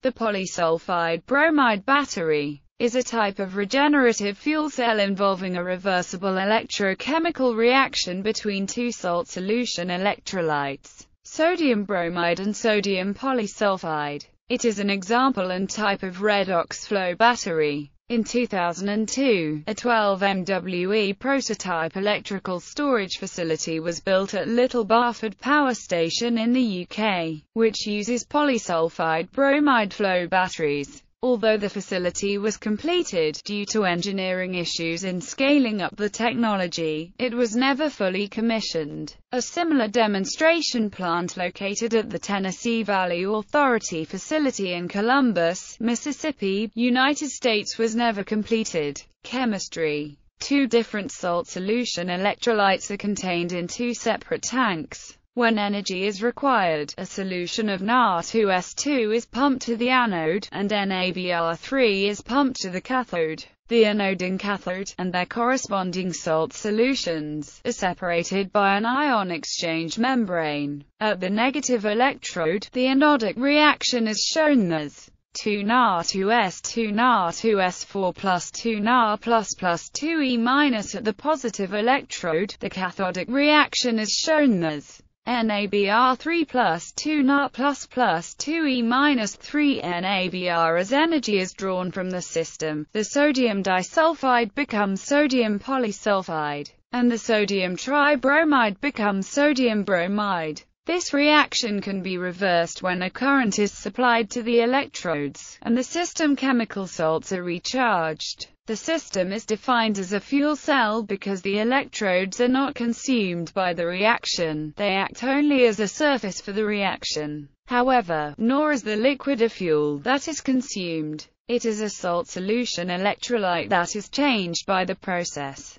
The polysulfide bromide battery is a type of regenerative fuel cell involving a reversible electrochemical reaction between two salt solution electrolytes, sodium bromide and sodium polysulfide. It is an example and type of redox flow battery. In 2002, a 12 MWE prototype electrical storage facility was built at Little Barford Power Station in the UK, which uses polysulfide bromide flow batteries. Although the facility was completed, due to engineering issues in scaling up the technology, it was never fully commissioned. A similar demonstration plant located at the Tennessee Valley Authority facility in Columbus, Mississippi, United States was never completed. Chemistry Two different salt solution electrolytes are contained in two separate tanks. When energy is required, a solution of Na2S2 is pumped to the anode, and NaBr3 is pumped to the cathode. The anode and cathode, and their corresponding salt solutions, are separated by an ion exchange membrane. At the negative electrode, the anodic reaction is shown as 2 Na 2S 2 Na 2S4 plus 2 Na plus plus 2E minus at the positive electrode, the cathodic reaction is shown as NaBr3 plus 2 Na plus plus 2E minus 3 NaBr as energy is drawn from the system, the sodium disulfide becomes sodium polysulfide, and the sodium tribromide becomes sodium bromide. This reaction can be reversed when a current is supplied to the electrodes, and the system chemical salts are recharged. The system is defined as a fuel cell because the electrodes are not consumed by the reaction, they act only as a surface for the reaction. However, nor is the liquid a fuel that is consumed. It is a salt solution electrolyte that is changed by the process.